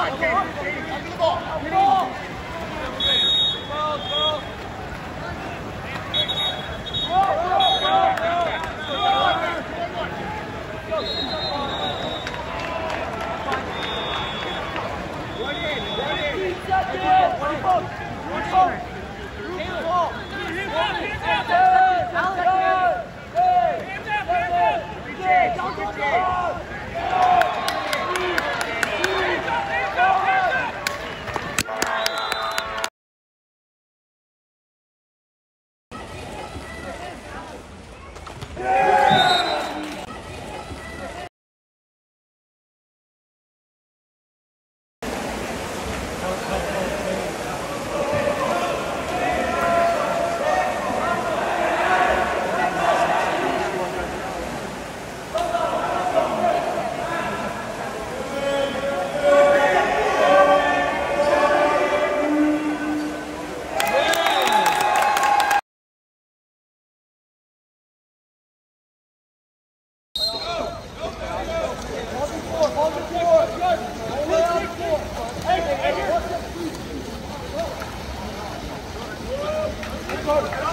One in, one in. One in. One in. One in. One in. Yeah. Come on.